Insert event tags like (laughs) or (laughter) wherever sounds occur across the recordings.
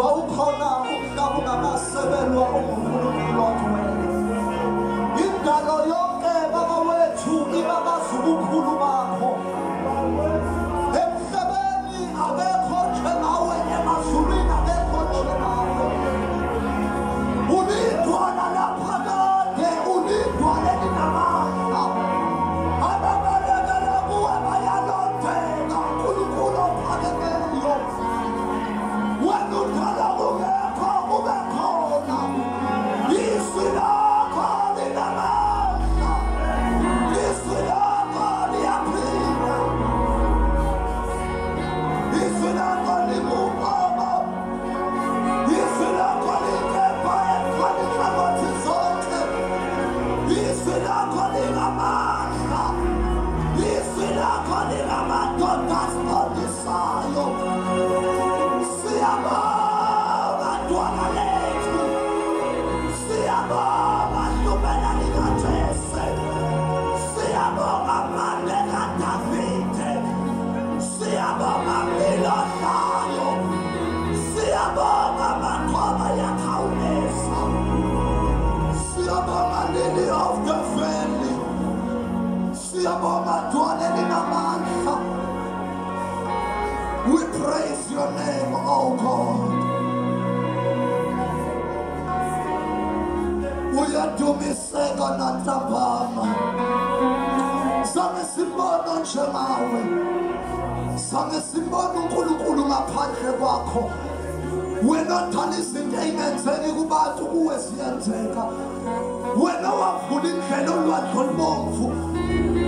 vocal 呢？Uyadumiseka nantambama sange sibona njengawe sange sibona unkulunkulu ngaphandle kwakho wena odala izinto ey'ngenzeki kubantu kuwe ziyenzeka wena wavula indlela olwandle olubomvu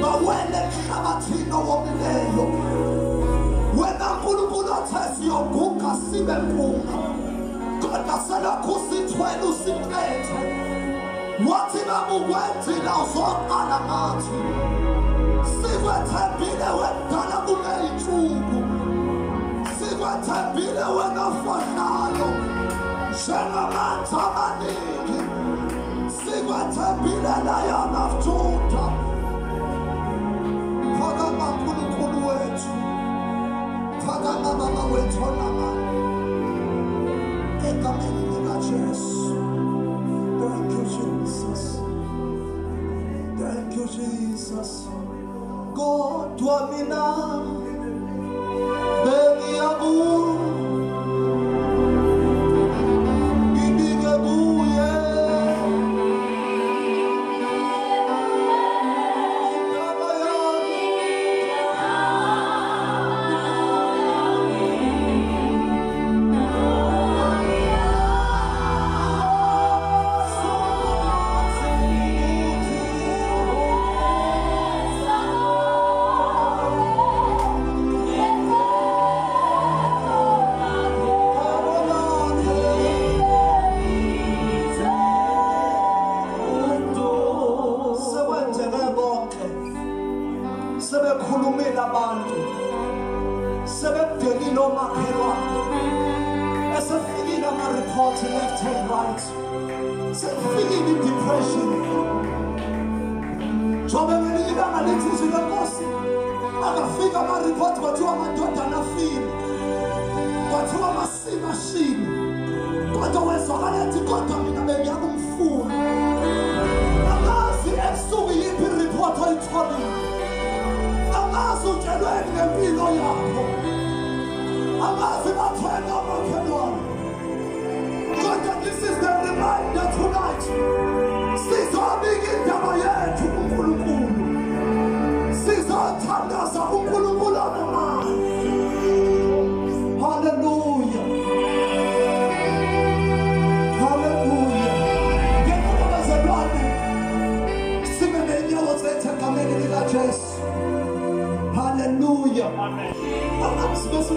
bawele emhlabathini owomileyo wena nkulunkulu othe siyoguga sibe mpunga kodwa selokhu sithwele usiqethe wathi babukwenzile uzoqala ngathi sikwethembile wendala kuney'nsuku sikwethembile wena fohlayo njengamanzi amaningi. Sikwethembile lion of Judah? Phakama nkulunkulu wethu. Phakama baba wethu onamandla. Egameni likajesu thank you jesus. Thank you jesus. Kodwa mina bengiyabuza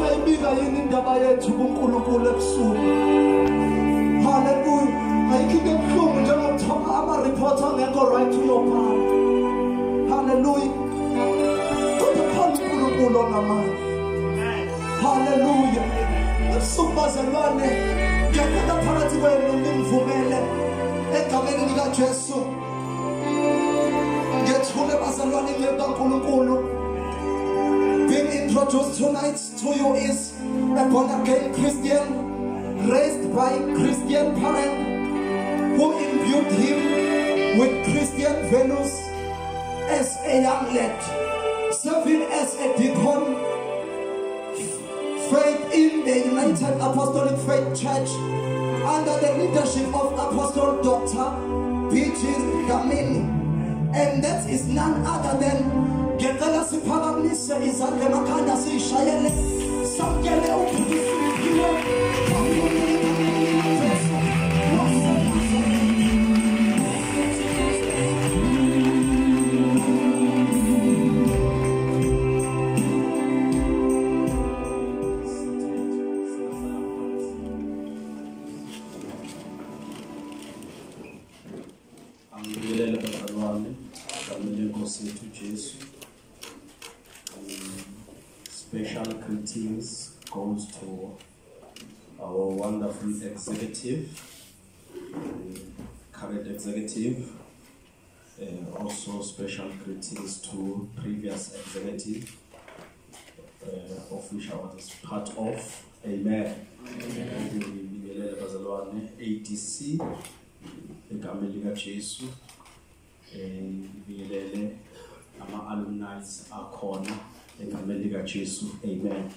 singayibika yini indaba yethu kunkulunkulu ebusuku? Haleluya ayikho into ebuhlungu njengokuthola amaripoti angekho right uyobhala haleluya kodwa khona unkulunkulu onamandla. Haleluya ebusuku ngiyacela phakathi kwenu nimvumele egameni likajesu. Ngethule bazalwane ingcebo being introduced tonight to you is a born again Christian raised by Christian parents who imbued him with Christian values as a young lad, serving as a deacon, faith in the United Apostolic Faith Church under the leadership of Apostle Dr. B.G. Gamini. And that is none other than Generala sipara mnise izale makanda si ishayele Sakele upudu suyukiwe previous executive uh, of which I was part of. Amen. Ngibingelele bazali wami ADC egameni likajesu eh ngibingelele ama-alumni akhona egameni likajesu. Amen.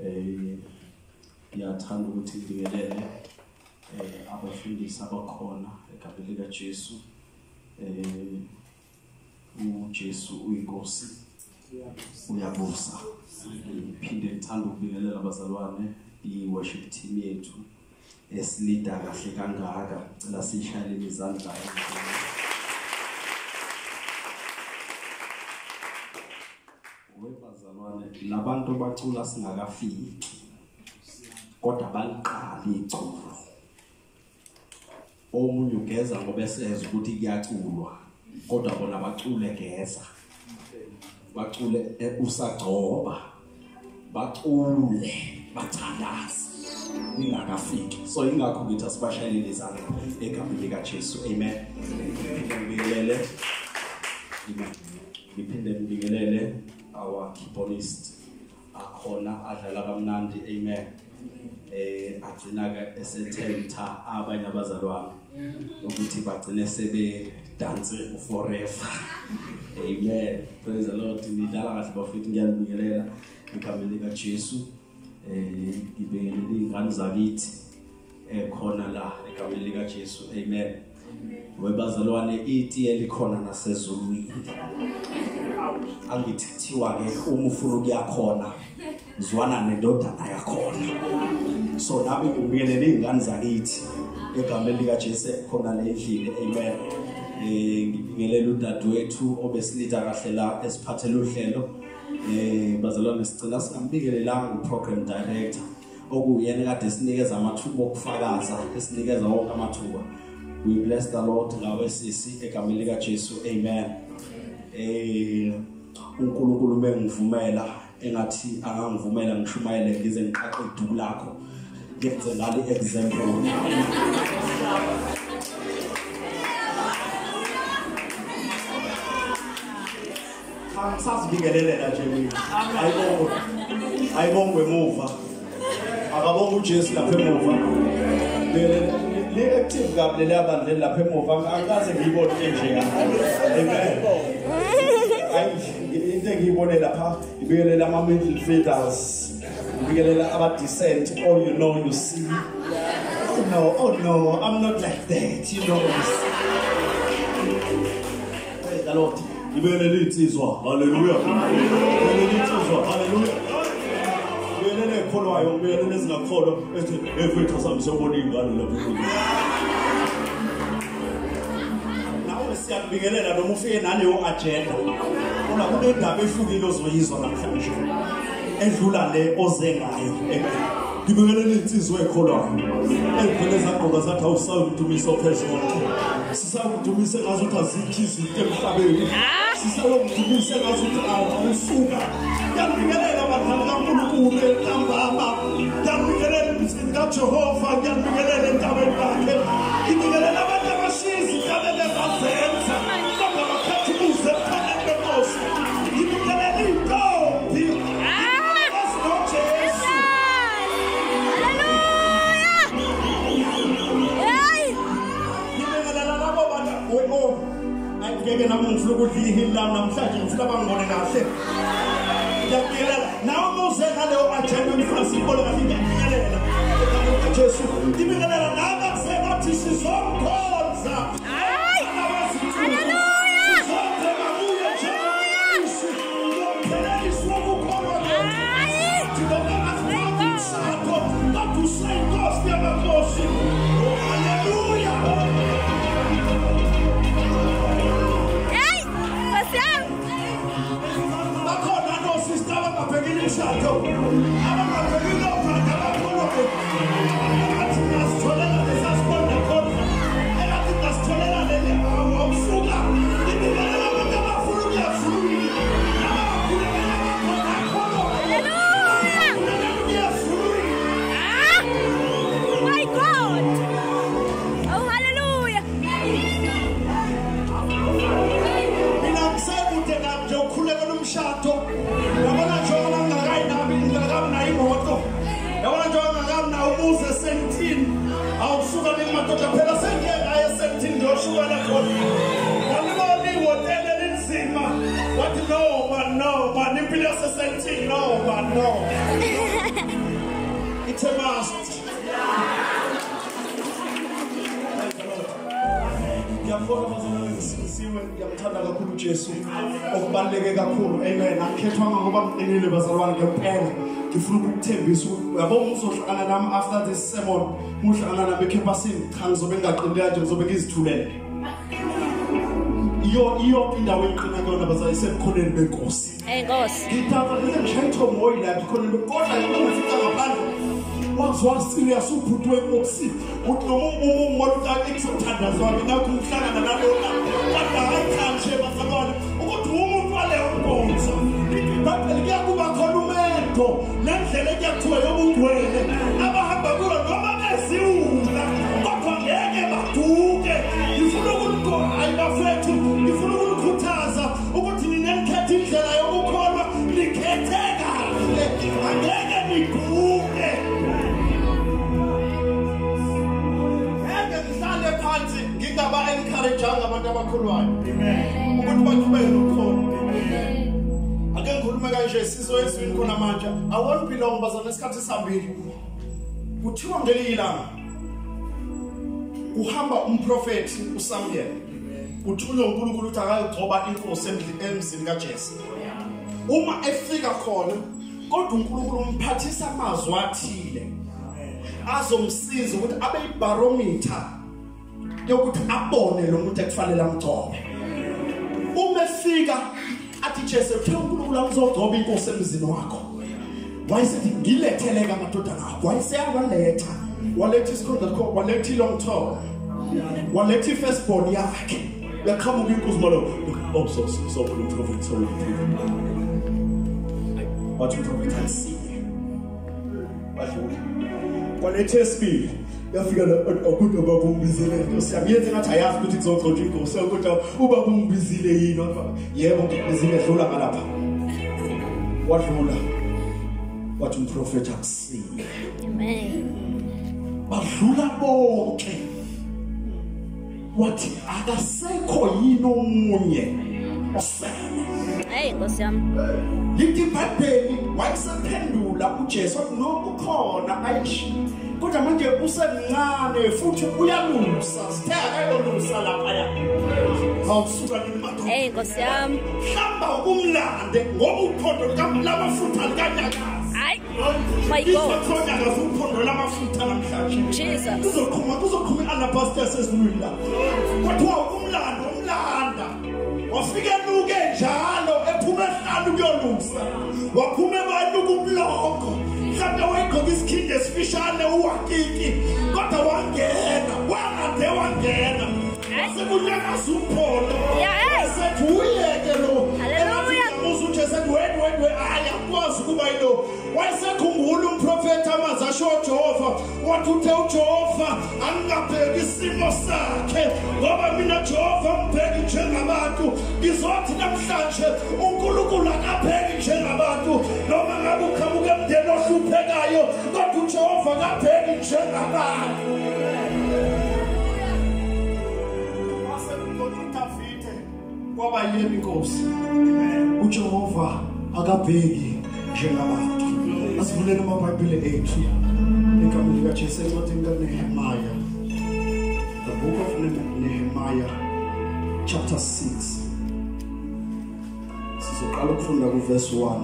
Eh ngiyathanda ukuthi ngibingelele eh abafundisi abakhona egameni likajesu. Eh ujesu uyinkosi uyabusa. Ngiphinde ngithanda ukubingelela abazalwane i-worship team yethu esilida kahle kangaka. Ngicela siyishayelele izandla webazalwane labantu bacula singakafiki kodwa baliqala iculo. Omunye ugeza ngoba eseza ukuthi kuyaculwa. Kodwa bona bacule geza bacule eh, usagcoba. Bacule bathandaze. Ingakafiki. So ingakho ngithi asibashayelele izandla egameni likajesu. Amen. Ngibingelele amen ngiphinde ngibingelele our keyboardist akhona adlala kamnandi. Amen. Eh agcina-ke esethenta abanye abazalwane ukuthi bagcine sebe danse forever. (laughs) Amen. Praise the lord. Nidlala kahle bafethu ngiyanibingelela egameni likajesu eh ngibingelele iy'ngane zakithi ekhona la egameni likajesu amen. Webazalwane itiye elikhona nasezulwini. Angithi kuthiwa-ke uma ufuna ukuyakhona zwana nendodana yakhona. So nami ngibingelele iy'ngane zakithi egameni likajesu ekhona lendlini amen eh ngibingelela udadewethu obesilida kahle la esiphathele uhlelo. Eh bazalwane sicela singambingelelanga uprogram director okuyena kade sinikeza amathuba okufakaza esinikeza wonke amathuba. We bless the lord ngawe sisi egameni likajesu amen. Eh uNkulunkulu bengivumela engathi angangivumela ngishumayele ngize ngiqaqe iduku lakho ngenze ngale example. Angisazibingelele nje ayibonge ayibonge emuva akabonge uJesu lapha emuva. Le le active kabi le abandle lapha emuva. Angikaze ngiyibone nje amen. Into engiyibone lapha ibikelela ama middle fighters ibikelela aba decent oh you know you see. Oh no oh no i'm not like that. You know the lord ibele liyinsizwa haleluya. Ibele liyinsizwa haleluya. Ibele nekholwayo ibele nezingakholwa ethi evwethu sami sebona iy'ngane lapho nawe siyakubingelela noma ufike naleyo ajenda ona kunendaba ehlukile ozoyizwa namhlanje. Edlula le oze ngayo ngibingelela iy'nsizwa ey'kholwayo ey'phele zagqoka zathi awusayomdumisa ophezulu. Sisawumdumisa ngazo ukuthi azikho izinto emhlabeni sisawumdumisa ngazo ukuthi awusuka ngiyabingelela abadlali kankulunkulu entambama ngiyabingelela emzini kajehova ngiyabingelela entabeni lakhe ngibingelela lami namhlanje ngifuna bangibone kahle. Ngiyakubingelela nawe uma uze ngaleyo agenda ngifuna siyibone kahle ngiyakubingelela egameni likajesu ngibingelela nawe ngiyabona bazalwane ngisisiwe ngiyamthanda kakhulu ujesu kakhulu amen. ngoba bazalwane ngempela ngifuna ukukuthembisa yabo uzohlangana nami after this sermon uhlangana nami ekhempasini cha ngizobe ngingaqinile kanje ngizobe ngizithulele iyo iyo indawo engiqina kuyona benkosi Hey, Nkosi! ngishayitho moyi la khona kodwa yabo once wasirias ubhuti wenkosi uthi noma umumo olutake kusuthandazo wami nakho umhlangana nalona kodwa ayithanje bazalwane ukuthi umuntu waleyo nkonzo ibhibheli kuyakuba khona umendo nendlela ekuyathiwa yobungcwele phansi ngingaba encourageanga abantu abakholwayo ukuthi baqhubeke nokukholwa ake ngikhulume kanje sizo ezwini khona manje. Awona belong bazana isikhathi sihambile. Kuthiwa ngelinye ilanga kuhamba umprofethi uSamuel. Uthunywe uNkulunkulu ukuthi akayogcoba inkosi emzini emzini kaJese uma efika khona kodwa uNkulunkulu umphathisa amazwi athile. Azomsiza ukuthi abe ibarometer yokuthi abone lo muntu ekufanele amgcobe uma efika athi Jesu uthe uNkulunkulu angizogcoba inkosi emzini wakho wayesethi ngiletheleke amadodana akho wayeseyawaletha waletha isikhonza kho waletha top waletha ifirstborn yakhe yaqhamuka inkosi malo oh so so so prophet so wathi prophet ayisiye badlula kwalethe esibili yafika akuthi ubaba ungibizile inkosi yami yenze ngathi ayazi ukuthi kuzogcotshwa inkosi ukuthi ubaba ungibizile yini yebo ngibizile dlula ngalapha. Wadlula wathi umprofeti akusiye Amen. badlula bonke. Wathi akasekho yini omunye? Hey, Nkosi yami! lithi ibhayibheli wayesephendula ujesu wathi noma ukhona ayishi kodwa manje usemncane futhi uyalusa sithe akayolusa laphaya awusuka nini madoda Hey, Nkosi yami! hlamba ukumlande ngoba uphondo lamafutha likanyakazi Hayi! My God! izwathonyakazi uphondo lamafutha namhlanje Jesus! kuzoqhuma kuzoqhuma i-alabaster sezulwini la kwathiwa umlando umlanda wafika enuke njalo ephuma ehlanu kuyolusa waphuma ebanuka umloko isikhindi esifishane uwakiki kodwa wangena wangade wangena. Wasekunyakaza hey! esethi uyeke lo. Wait wait wait. Hayi akwazi ukuba yilo. Wayesekhumbula umprofeti amazwi asho uJehova. Wathi uthe uJehova angingabheki isimo sakhe ngoba mina Jehova ngibheki njengabantu. Ngizothi namhlanje uNkulunkulu akabheki njengabantu. Noma ngabe uqhamuka emndeni ohluphekayo encwadini kaNehemiah the book of Ne- Nehemiah chapter 6 sizoqala ukufunda kuverse 1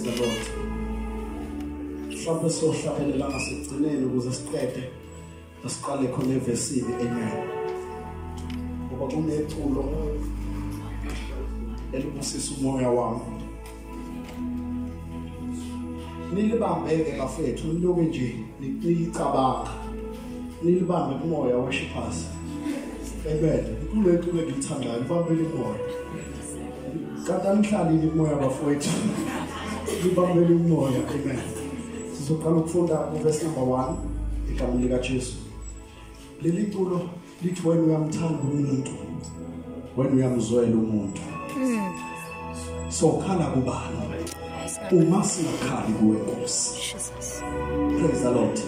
praise the lord. Mhlawumbe sohlabelela ngasekugcineni ukuze siqede asiqale khona evesini amen. Ngoba kuneculo elibusisa umoya wami. Nilibambeke bafethu niloke nje nicabanga nilibambe kumoya worshipers amen. Kulo iculo engilithandayo libambele umoya. Kanti anihlalile umoya bafowethu libambele umoya amen sizoqala ukufunda uverse number 1 igama lika Jesu leli culo lithi wena uyamthanda umuntu wena uyamzwela umuntu so khala kubani uma singakhali kuwe Nkosi Jesus. praise the lord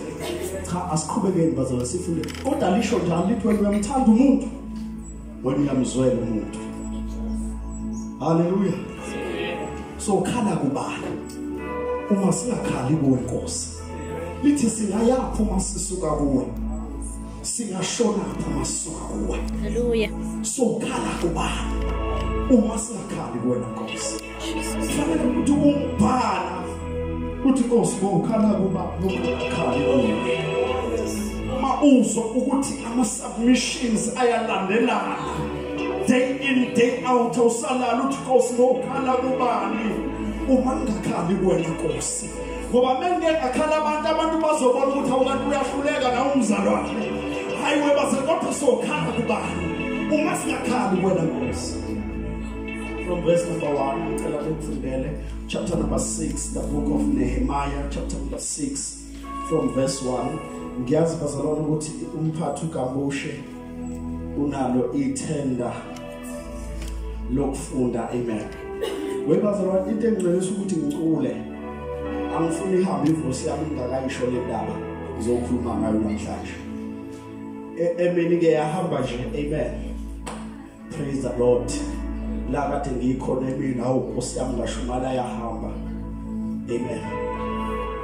cha asiqhubekeni bazalwane sifunde kodwa lisho njalo lithi wena uyamthanda umuntu wena uyamzwela umuntu haleluya so khala kubani uma singakhali kuwe Nkosi. Lithi singayaphi uma sisuka kuwe singashonaphi uma sisuka kuwe Hallelujah. so khala kubani uma singakhali kuwena Nkosi. Kufanele ukuthi umbhala uthi Nkosi ngokhala kuba ngokukhali kuwe uma uzwa ukuthi ama submissions ayalandelana day in day out usalala uthi Nkosi ngokhala kubani? Uma ngingakhali kuwena Nkosi ngoba mengeke akhala abantu abantu bazobona ukuthi awukanti uyahluleka na umzalwane. Hayi webaze kodwa sokhala kubani? Uma singakhali kuwena Nkosi. From verse number 1 ngicela nikufundele chapter number 6 the book of Nehemiah chapter number 6 from verse 1 ngiyazi bazalwane ukuthi umphathi uGamushe unalo ithenda lokufunda amen webazalwane into engicebisa ukuthi ngicule angifuni ihambe ivoice yami ngakayisho le ndaba ngizokhuluma ngayo namhlanje. E- emini ke yahamba nje amen. Praise the lord. La kade ngikhona emini awu Nkosi yami ngashumala yahamba. Amen.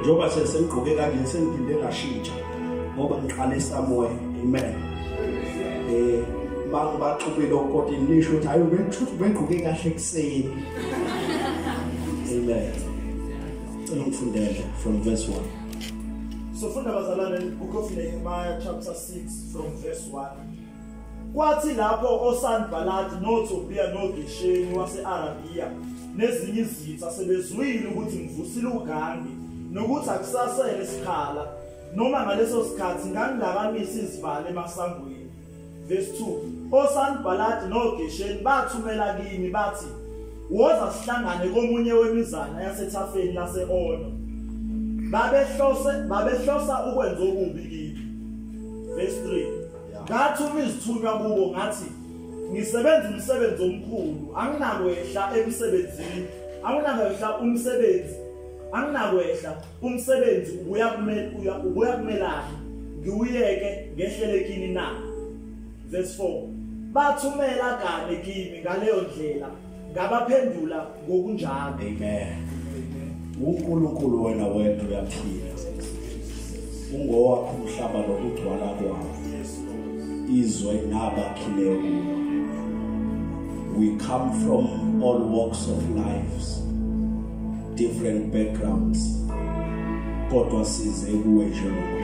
Njoba sesengigqoke kanje sengiphinde ngashintsha ngoba ngiqale samoya amen. Eh bangibaxubile ukoti nisho ukuthi hayi ubethuthi begqoke kahle kuseni amen. Cela ngifundele from verse 1 sofunda bazalwane book of Nehemiah chapter 6 from verse 1 kwathi lapho osanbalati noTobiya noGesheni wase-Arabiya nezinye izitha sebezwile ukuthi ngivusile ugangi nokuthi akusasele isikhala noma ngaleso sikhathi ngangilakamisa izivalo emasangweni verse 2 osanbalati noGesheni bathumela kimi bathi woza sihlangane komunye wemizana yasethafeni lase-Ono. Babehlose babehlosa ukwenza okubi kimi verse 3 ngathuma izithunywa kubo ngathi ngisebenza umsebenzi omkhulu anginakwehla emsebenzini anginakwehla umsebenzi anginakwehla umsebenzi ubuya kumele ubuya kumelana ngiwuyeke ngehlelekini na verse 4 bathumela kane kimi ngaleyo ndlela ngabaphendula ngokunjalo. Amen. uNkulunkulu wena uyaphila ungowakho umhlaba lokugcwala kwawo izwe nabakhileyo kulo we come from all walks of lives. Different backgrounds. Kodwa size kuwe njengonkulunkulu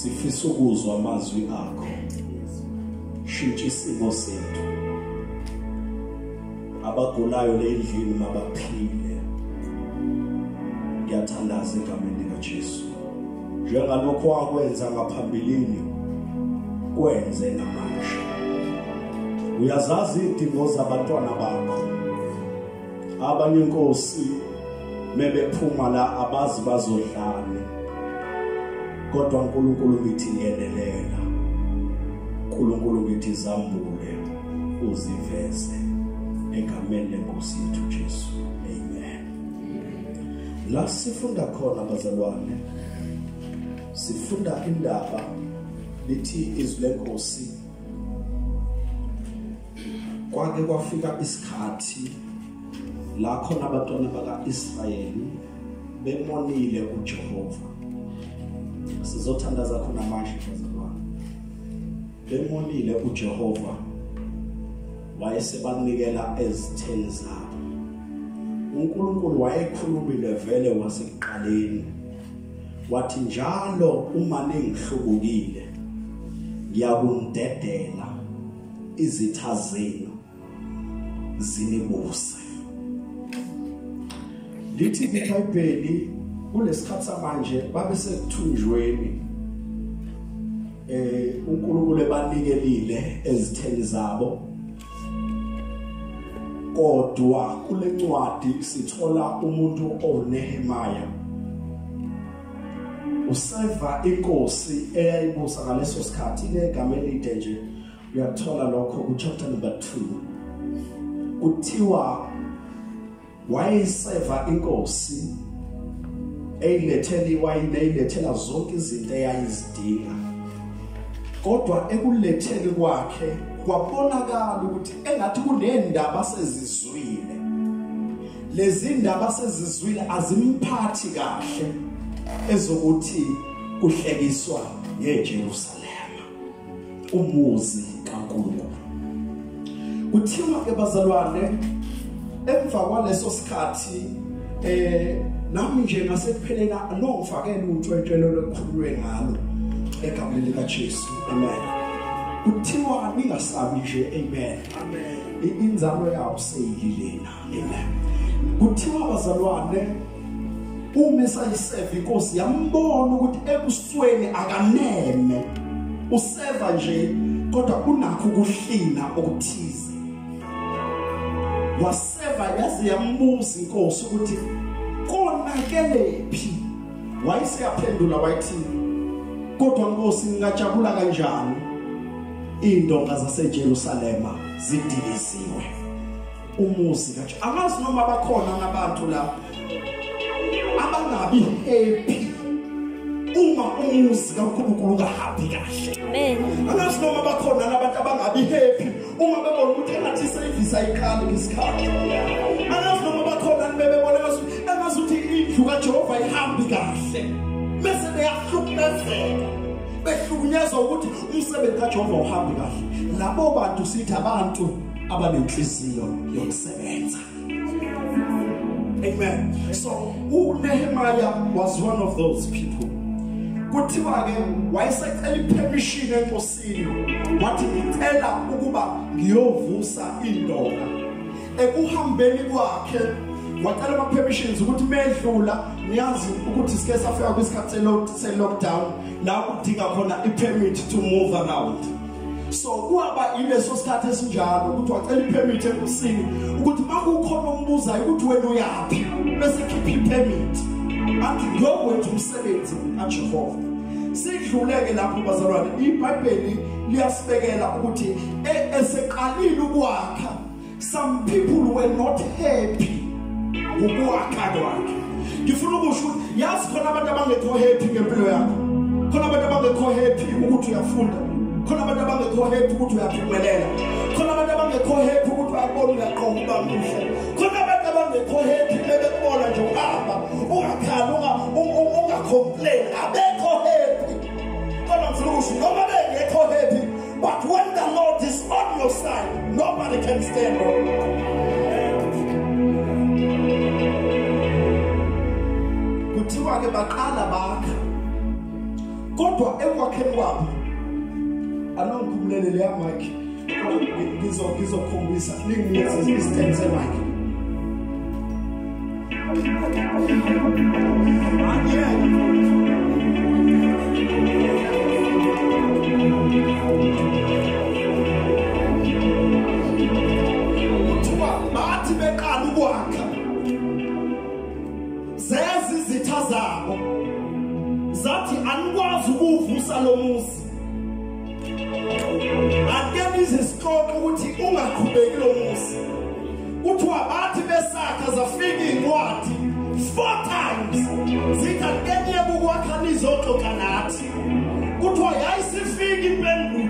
sifisa ukuzwa amazwi akho. Shintsha isimo sethu. Abagulayo lendlini mabaphile. Ngiyathandaza egameni likaJesu. Njengalokho wakwenza ngaphambilini kwenze namanje. Uyazazi idingo zabantwana bakho. Abanye inkosi mebephuma la abazi bazodlala. Kodwa uNkulunkulu ngithi ngenelela uNkulunkulu ngithi zambule uziveze. Egameni lenkosi yethu Jesu. Amen. La sifunda khona bazalwane sifunda indaba lithi izwi lenkosi kwake kwafika isikhathi la khona abantwana baka-Israyeli bemonile uJehova. Sizothandaza khona manje bazalwane bemonile uJehova wayesebanikela ezitheni zabo. uNkulunkulu wayekhulumile vele wasekuqaleni. Wathi njalo uma ningihlubukile ngiyakundedela izitha zenu zinibuse. Lithi iBhayibheli kulesikhathi samanje babe sekuthunjweni eh uNkulunkulu ebanikelile ezitheni zabo. Kodwa kule ncwadi sithola umuntu oNehemaya. Useva inkosi eyayibusa ngaleso sikhathi negama elide nje. Uyathola lokho ku chapter number 2 kuthiwa wayeseva inkosi eyilethela iwayini eyilethela zonke izinto eyayizidinga. Kodwa ekuletheni kwakhe kwabonakala ukuthi engathi kunendaba sezizwile. Lezi ndaba sezizwile azimphathi kahle ezokuthi kuhlekiswa yeJerusalema umuzi kaNkulunkulu. Kuthiwa ke bazalwane emva kwaleso sikhathi eh nami nje ngasekupheleni anongifakela utshwetshelo lokukhululwe ngalo egameni lika Jesu amen. Kuthiwa ningasabi nje amen. Amen. Inzalo yawo seyililena amen. Kuthiwa bazalwane uma esayiseva inkosi yambona ukuthi ebusweni akaneme. Useva nje kodwa kunakho ukuhlina okuthize. Waseva yaze yambuza inkosi ukuthi konakelephi wayeseyaphendula wayithi kodwa nkosi ngingajabula kanjani? Indonga zaseJerusalema zidiliziwe. Umuzi kanje angazi noma bakhona nabantu la abangabi happy uma umuzi kaNkulunkulu ungahambi kahle. Amen. angazi noma bakhona nabantu abangabi happy uma bebona ukuthi engathi service ayiqali ngesikhathi. Angazi noma bakhona bebona kaJehova ihambi kahle bese beyahlukumezeka behlukunyezwa ukuthi umsebenzi kaJehova uhambi kahle labo bantu sithi abantu abanenhliziyo yokusebenza Amen. So uNehemiah was one of those people. Kuthiwa ke wayesecela ipermission enkosini wathi ngicela ukuba ngiyovusa indonga. Ekuhambeni kwakhe wacela ama permissions ukuthi medlula niyazi ukuthi sike safika kwisikhathi se lockdown la udinga khona i permit to move around. so kwaba ileso sikhathi esinjalo ukuthi wacela ipermit enkosini ukuthi makukhona umbuzayo ukuthi wena uyapi bese khipha ipermit. Athi ngiyokwenza umsebenzi kaJehova. Sidluleke lapho bazalwane iBhayibheli liyasibekela ukuthi e- eseqalile ukwakha. Some people were not happy. Ukwakha kwakhe ngifuna ukusho ukuthi yazi khona abantu abangekho happy ngempilo yakho? Khona abantu abangekho happy ukuthi uyafunda? Khona abantu abangekho happy ukuthi uyaphumelela? Khona abantu abangekho happy ukuthi uyabona uyaqonda uba muhle khona abantu abangekho happy bebekubona nje uhamba ungakhala unga ungacomplain abekho happy. Kodwa ngifuna ukusho noma bengekho happy but when the lord is on your side nobody can stand on kuthiwa ke baqala bakha kodwa ekwakheni kwabo anongikhumulele leya ngizo ngizokhombisa ninginikeze isithembu semic kuthiwa ukuvusa lo muzi ake nizisixoxe ukuthi ungaqhubeki lo muzi kuthiwa bathi besakha zafika iy'ncwadi four times. Zithi akenye kukwakha nizoxoxa nathi. Kuthiwa yayisifika impendulo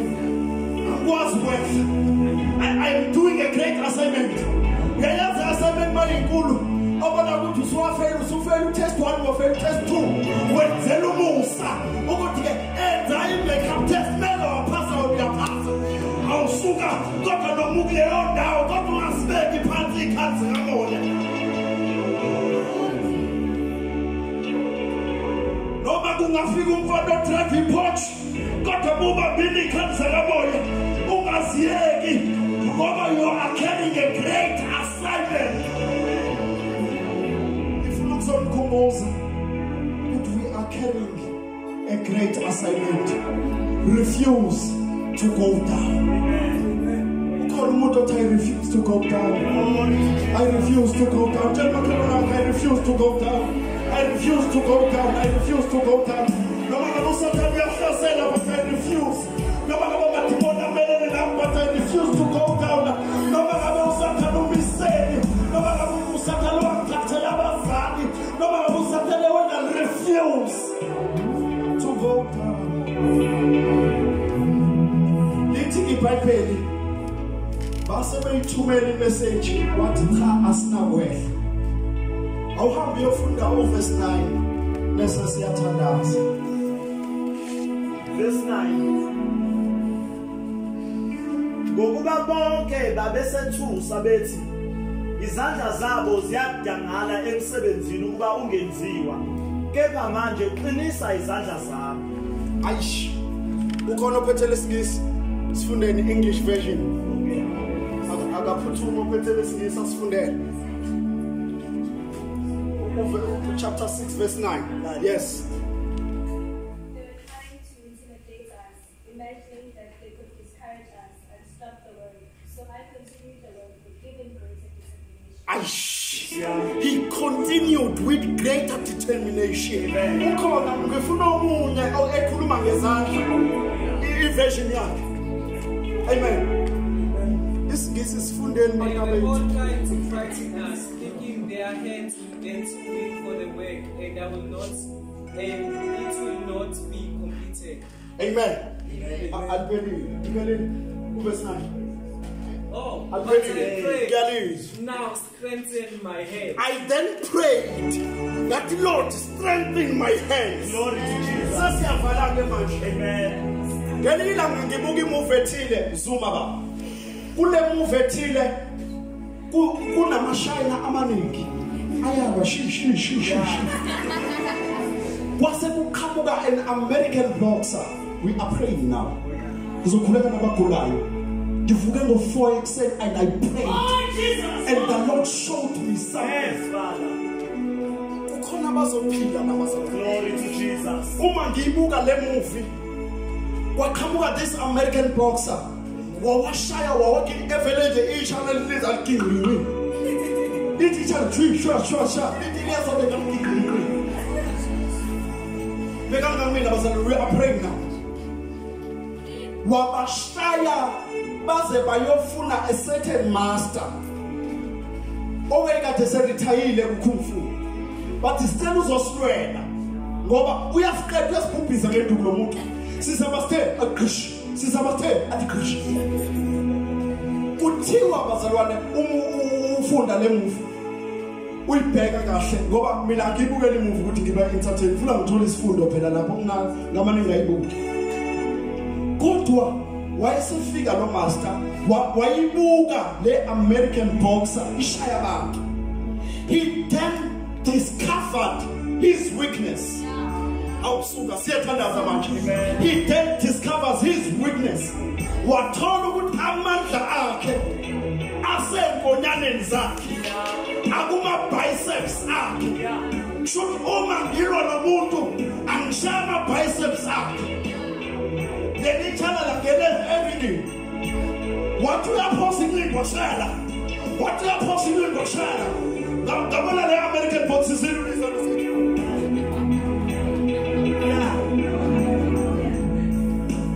angikwazi I, I am doing a great assignment. Uyayazi assignment mayinkulu obona ukuthi usuwafela usufela utest one wafela utest two. Wenzela umusa ukuthi-ke enza i-makeup test mele waphasa uyaphasa awusuka kodwa noma ukuleyo ndawo kodwa ungasibeki phansi iy'khathi zikamoya noma kungafika umfana odrayiva ipoch kodwa bubambile iy'khathi zakamoya ungaziyeki ngoba you are carrying a great assignment. Ngifuna ukuzonikhumbuza ukuthi we are carrying a great assignment. Refuse to go down. Ukhona i refuse to go down. I refuse to go down. I refuse to go down. I refuse to go down. I refuse to go down. Usathane uyahlasela but i refuse base beyithumela imeseji wathi cha asinakwehla awuhambe uyofunda uvesi 9 bese siyathandaza verse 9 ngokuba bonke babesethusa bethi izandla zabo ziyadangala emsebenzini ukuba ungenziwa kepha manje qinisa izandla zabo. Ayish ukhona ophethe lesingisi sifundeni english version. Aka- akaphuthuma ophethe lesingisi asifundele Uve- chapter 6 verse 9 yes They were trying to intimidate us, imagining that they could discourage us and stop the work. So I continued the work with even greater determination. Aish. He continued with greater determination. Ukhona ngifuna omunye ekhuluma ngezandla iversion yakhe. Amen. Thinking their hands would get for the work, and I will not, and it will not be completed. Amen. A- Aliphelile. Aliphelile. Uverse 9. Oh, I Aliphelile. prayed, now strengthen my head. I then prayed that Lord strengthen my hands. glory to jesus Sesiyavala amen ngelinye ilanga ngibuka imuvi ethile zuma ba kule muvi ethile ku- kunamashayina amaningi ayaba shi shi shi shi shi kwase kuqhamuka an american boxer we are praying now ngizokhuleka nabagulayo ngivuke ngo-4 ekuseni and i prayed. Oh, and the lord showed me something. Yes father. Kukhona abazophila nabazalwane glory to jesus. Uma ngiyibuka le movie kwaqhamuka this american boxer wawashaya wawakhe eveleje ishana liza lithi liyasobe kaligingqingqi bekangamina bazalwane we are praying now wabashaya baze bayofuna a certain master. Owekade serithayile kukung fu. Bathi sicela uzosilwela ngoba kuthiwa bazalwane uyibheka kahle ngoba mina ngiyibukela imovie ukuthi ngiba entertain funa ngithole isifundo phela lapho ngamane ngayibuki kodwa wayesefika lo master wa- wayibuka le American boxer ishaya abantu. He then discovered his weakness. Awusuka siyathandaza manje. He then discovers his weakness. Wathola ukuthi amandla akhe asenkonyaneni zakhe akuma biceps akhe shothi uma ngilwa nomuntu angishaya ama biceps akhe leli channel angene everything wathi uyaphosa incindi washayela wathi uyaphosa incindi washayela ngabona le american boxes ilulisa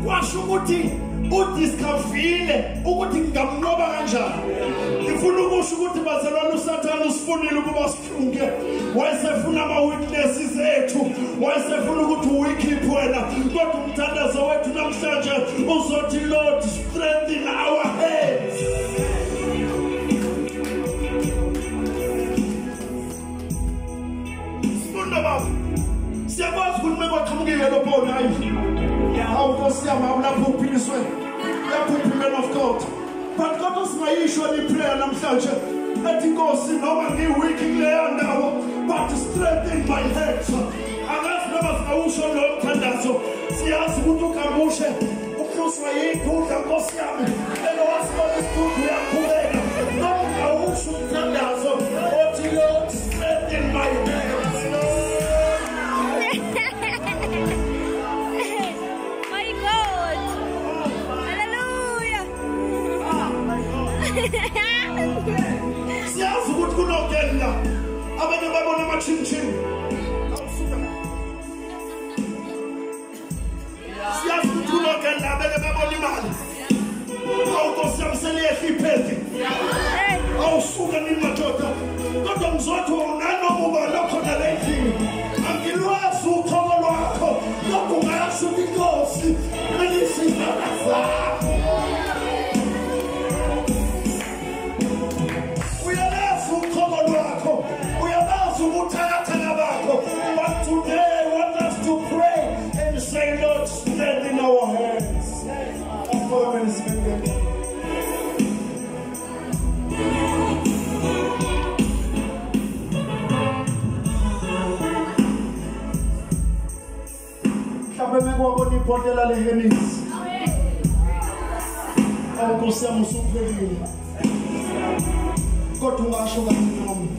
kwasho ukuthi udiscovile ukuthi ngingamnqoba kanjani usifunile ukuba sihlunge wayesefuna ama-weaknesses ethu. Wayesefuna ukuthi uwikhiphe wena. Kodwa umthandazo wethu namhlanje uzothi lord strengthen our hands. Sifundo baba. Siyakwazi ukuthi mekwaqhamukile lo paul hayi. Hawu nkosi yami lapho uphiliswe. Man of god? But kodwa singayisho iprayer namhlanje ethi nkosi noma ngiwiki kuleya ndawo but strengthen my hands angazi noma singawusho lo mthandazo siyazi ukuthi ugamushe uhluswa yikhundla nkosi yami elo wasibona isikhundla uyakhuleka noma ungawusho umthandazo othi lord strengthen my hands My awusuke nini madoda? Kodwa ngizothi unanoma ubalokhona lendlini angilwazi mekwabona ibhodlela lehenisi awukosi yami usuphelile kodwa ungasho nami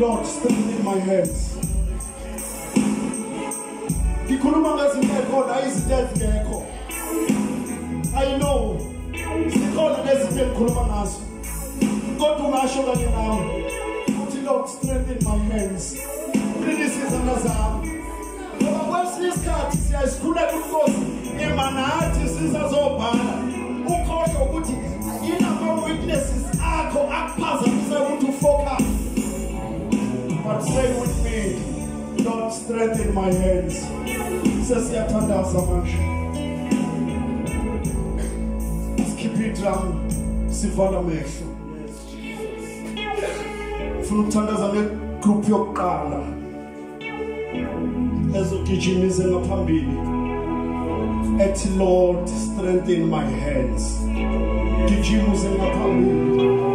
lord strengthen my hands ngikhuluma ngezinto ekhona izinto ezingekho i know. Zikhona nezinto engikhuluma ngazo. Kodwa ungasho kanye nami uthi lord strengthen my hands. Qinisa izandla zami isikhathi siyasikhuleka inkosi ima nathi ukhohlwe ukuthi inama-weaknesses akho akuphazamisa ukuthi ufocus but say with me. Lord strengthen my hands. Sesiyathandaza manje. Sivala amehlo. Ukuthandaza negroup yokuqala ezogijimize ngaphambili ethi lord strengthen my hands. Gijimuze ngaphambili